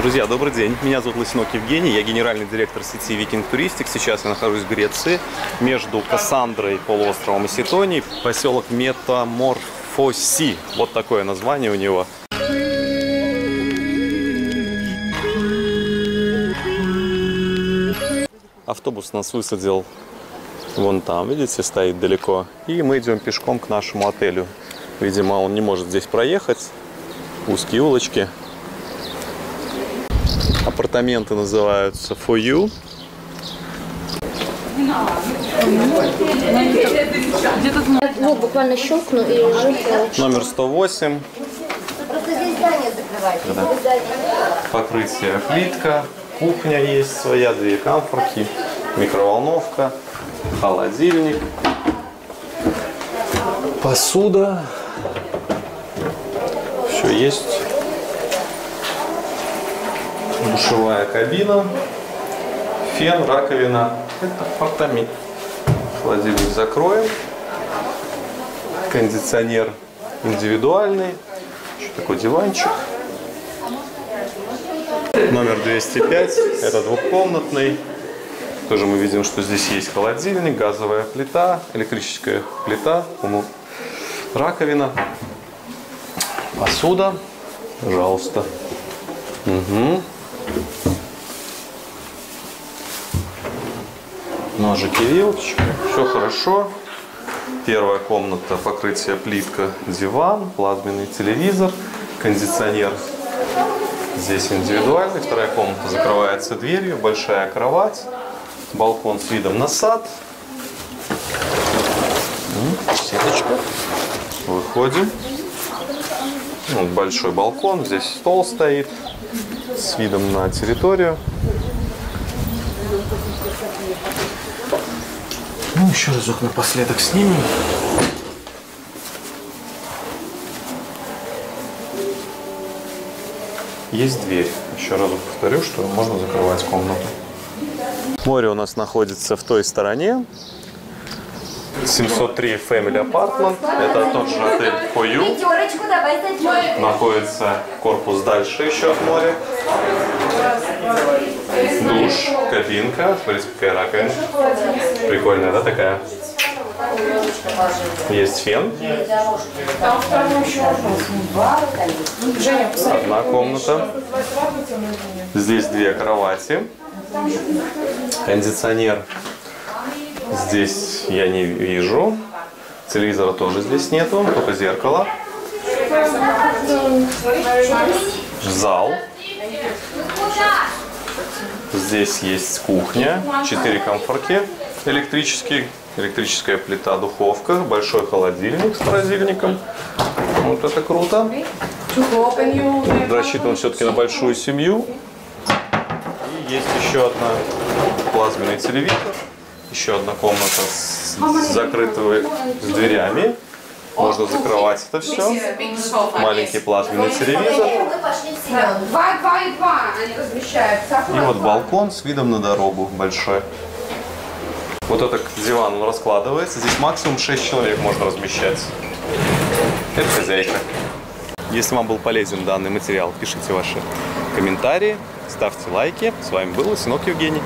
Друзья, добрый день. Меня зовут Лысинок Евгений. Я генеральный директор сети Викинг Туристик. Сейчас я нахожусь в Греции между Кассандрой, полуостровом и Ситонией. Поселок Метаморфоси. Вот такое название у него. Автобус нас высадил вон там, видите, стоит далеко. И мы идем пешком к нашему отелю. Видимо, он не может здесь проехать. Узкие улочки. Апартаменты называются For You. Ну, буквально щелкну и уже Номер 108. Просто здесь здание закрывается. Покрытие плитка. Кухня есть своя, две камфорки. Микроволновка. Холодильник. Посуда. Все есть. Душевая кабина. Фен, раковина. Это апартамент. Холодильник закроем. Кондиционер индивидуальный. Еще такой диванчик. Номер 205. Это двухкомнатный. Тоже мы видим, что здесь есть холодильник, газовая плита, электрическая плита, раковина, посуда. Пожалуйста. Угу. Ножики, вилочки. Все хорошо. Первая комната, покрытие плитка, диван, плазменный телевизор, кондиционер. Здесь индивидуальный. Вторая комната закрывается дверью, большая кровать, балкон с видом на сад. М, Сеточка. Выходим. Вот большой балкон, здесь стол стоит с видом на территорию. Ну, еще разок напоследок снимем. Есть дверь. Еще раз повторю, что можно закрывать комнату. Море у нас находится в той стороне. 703 Family Apartment. Это тот же отель For You. Пятерочку давай зайдем. Находится корпус дальше еще от моря. Душ, кабинка. Смотрите, какая раковина. Прикольная, да, такая? Есть фен. Одна комната. Здесь две кровати. Кондиционер здесь я не вижу. Телевизора тоже здесь нету, только зеркало. Зал. Здесь есть кухня, четыре комфорки электрические, электрическая плита, духовка, большой холодильник с морозильником. Вот это круто. Рассчитан все-таки на большую семью. И есть еще одна плазменный телевизор, еще одна комната с закрытыми с дверями. Можно закрывать это все. Маленький плазменный телевизор. Два, два и два они размещаются. И вот балкон с видом на дорогу большой. Вот этот диван он раскладывается. Здесь максимум 6 человек можно размещать. Это хозяйка. Если вам был полезен данный материал, пишите ваши комментарии, ставьте лайки. С вами был Синок Евгений.